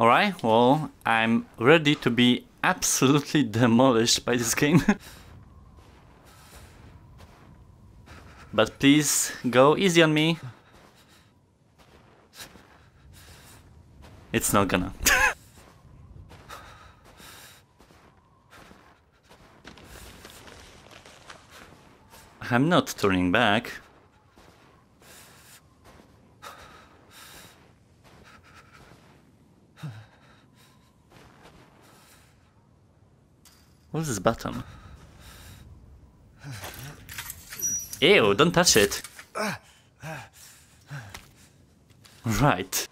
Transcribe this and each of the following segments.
Alright, well, I'm ready to be absolutely demolished by this game. but please, go easy on me. It's not gonna. I'm not turning back. What's this button? Ew, don't touch it. Right.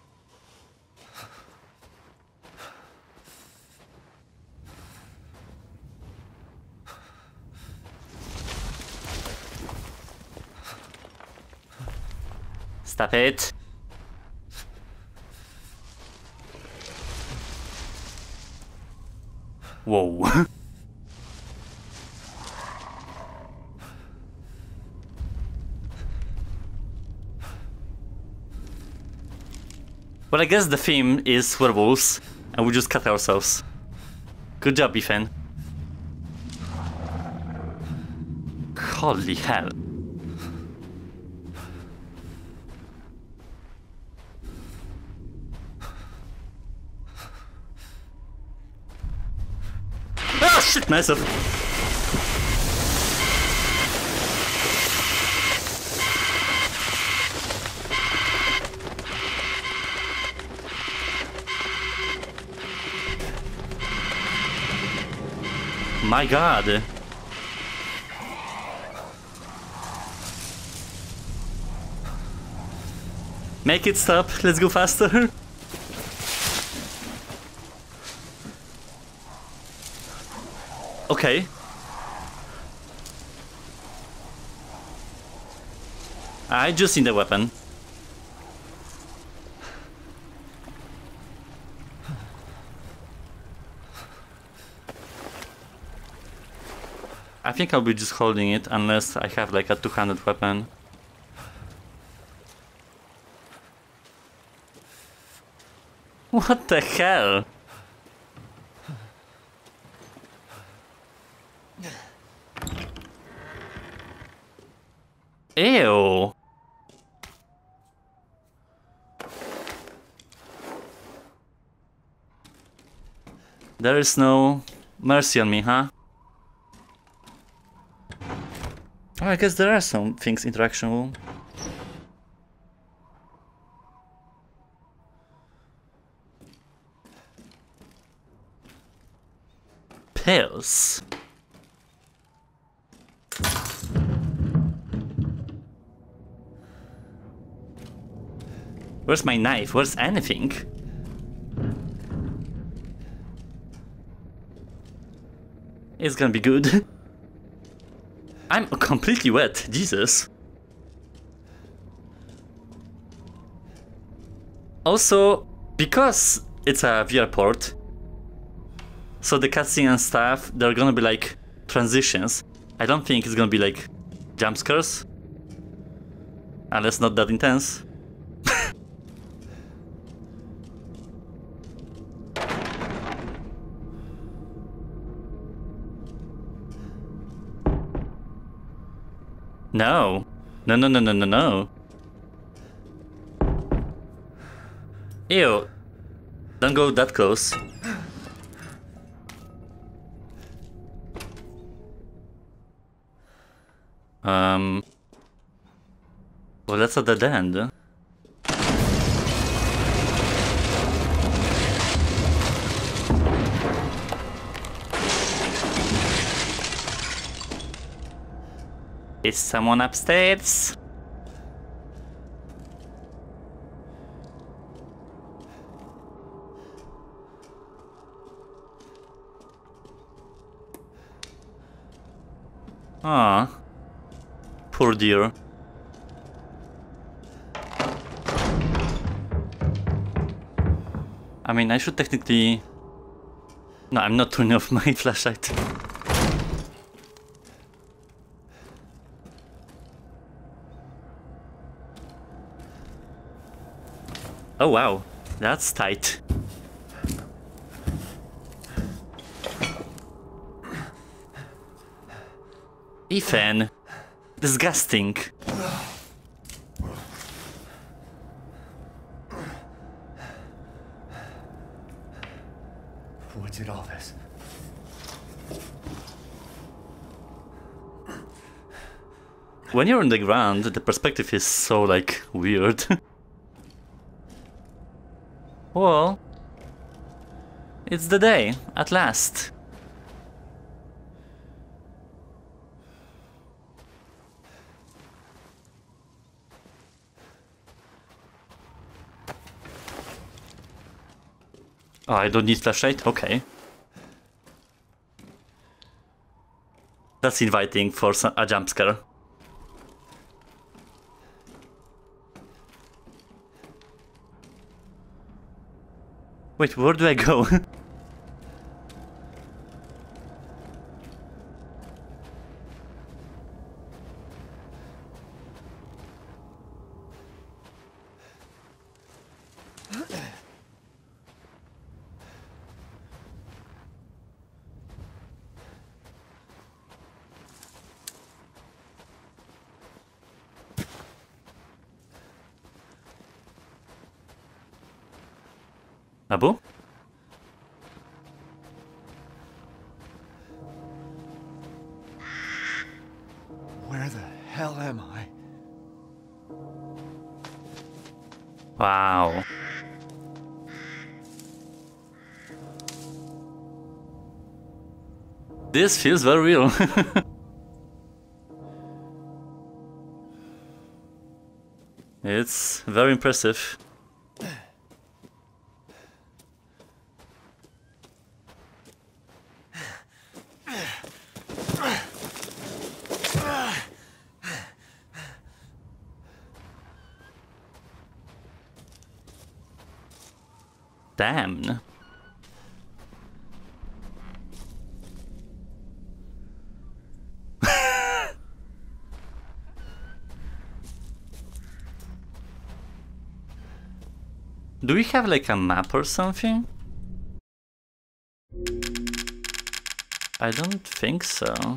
Stop it. Whoa. Well, I guess the theme is werewolves, and we just cut ourselves. Good job, Ethan. Holy hell. Ah, shit, myself. My god. Make it stop. Let's go faster. Okay. I just need a weapon. I think I'll be just holding it unless I have like a 200 weapon. What the hell? Ew. There is no mercy on me, huh? Oh, I guess there are some things interactional. Pills. Where's my knife? Where's anything? It's gonna be good. I'm completely wet, Jesus. Also, because it's a VR port, so the cutscene and stuff, they're gonna be like transitions. I don't think it's gonna be like jump scares. Unless not that intense. No. No, no, no, no, no, no. Ew. Don't go that close. Um... Well, that's a dead end. Is someone upstairs? Ah, poor dear. I mean, I should technically... No, I'm not turning off my flashlight. Oh wow, that's tight. Ethan, disgusting. What did all this? When you're on the ground, the perspective is so like weird. well, it's the day, at last. Oh, I don't need flashlight? Okay. That's inviting for a jump scare. Wait, where do I go? Abu? Where the hell am I? Wow. This feels very real. it's very impressive. Do we have like a map or something? I don't think so.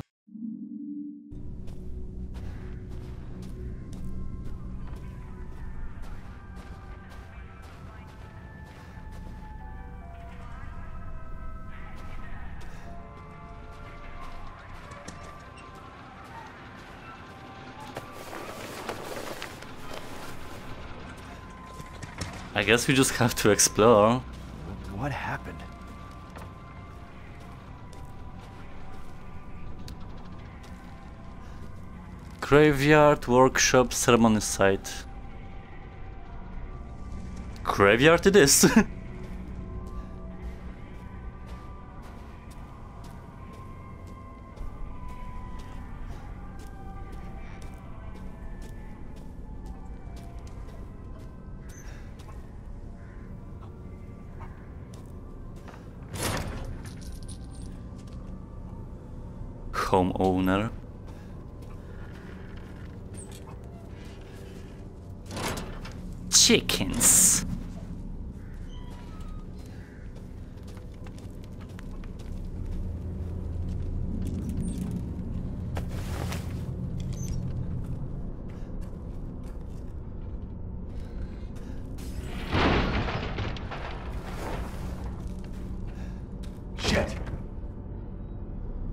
I guess we just have to explore. What happened? Graveyard, workshop, ceremony site. Graveyard it is. Homeowner. Chickens.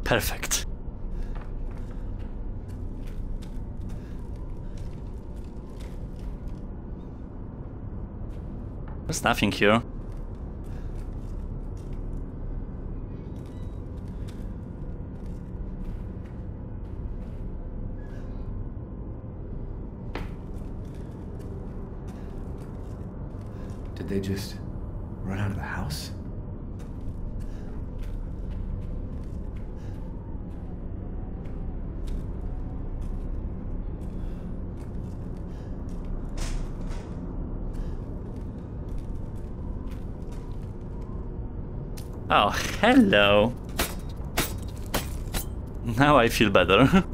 Perfect. Nothing here. Did they just run out of the house? Oh, hello. Now I feel better.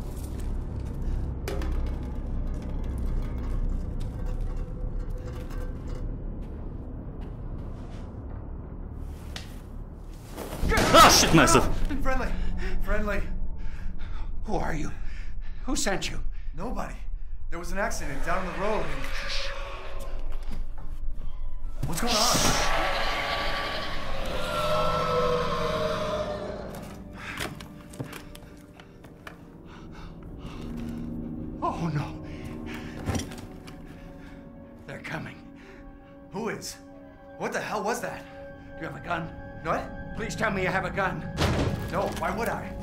Ah, shit, massive. Friendly! Friendly! Who are you? Who sent you? Nobody. There was an accident down the road and... What's going on? Oh no. They're coming. Who is? What the hell was that? Do you have a gun? What? Please tell me you have a gun. No, why would I?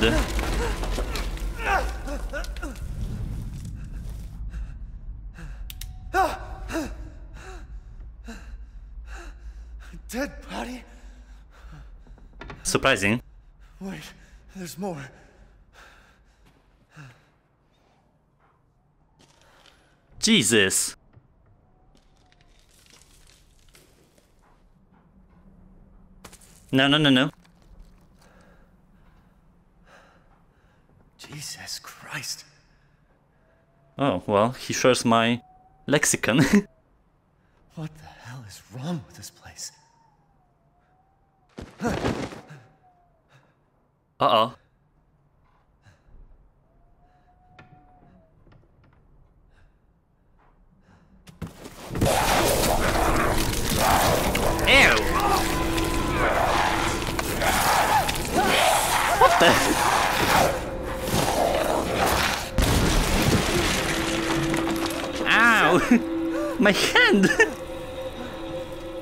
God. Dead body? Surprising. Wait, there's more. Jesus. No, no, no, no. Jesus Christ. Oh, well, he shares my lexicon. What the hell is wrong with this place? Uh-oh. Ew! What the? My hand!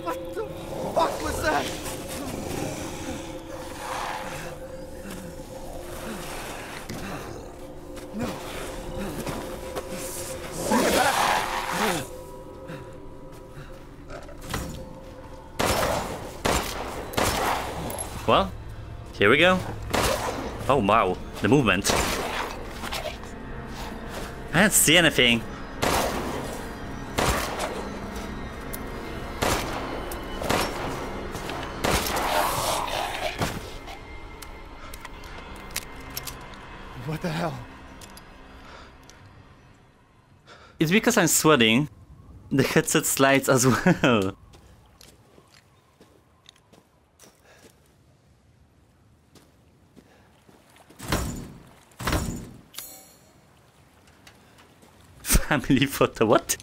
What the fuck was that? No. Well, here we go. Oh wow, the movement. I didn't see anything. It's because I'm sweating. The headset slides as well. Family photo, what?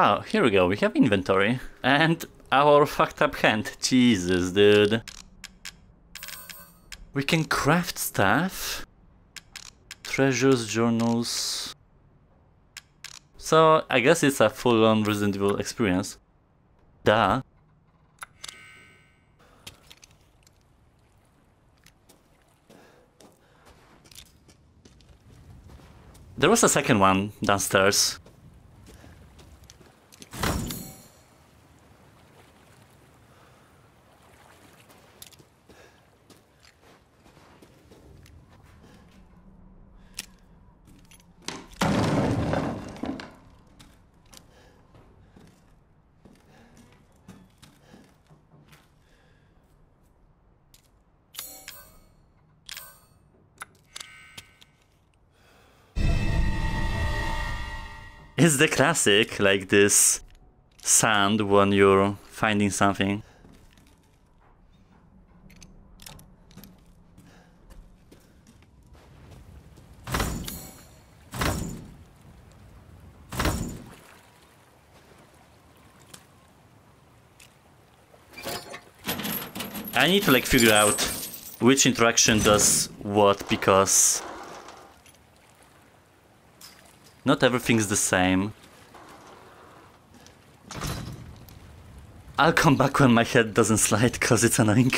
Oh, here we go. We have inventory. And our fucked up hand. Jesus, dude. We can craft stuff. Treasures, journals. So, I guess it's a full-on Resident Evil experience. Duh. There was a second one downstairs. It's the classic, like this sound when you're finding something. I need to like figure out which interaction does what because not everything's the same. I'll come back when my head doesn't slide because it's annoying.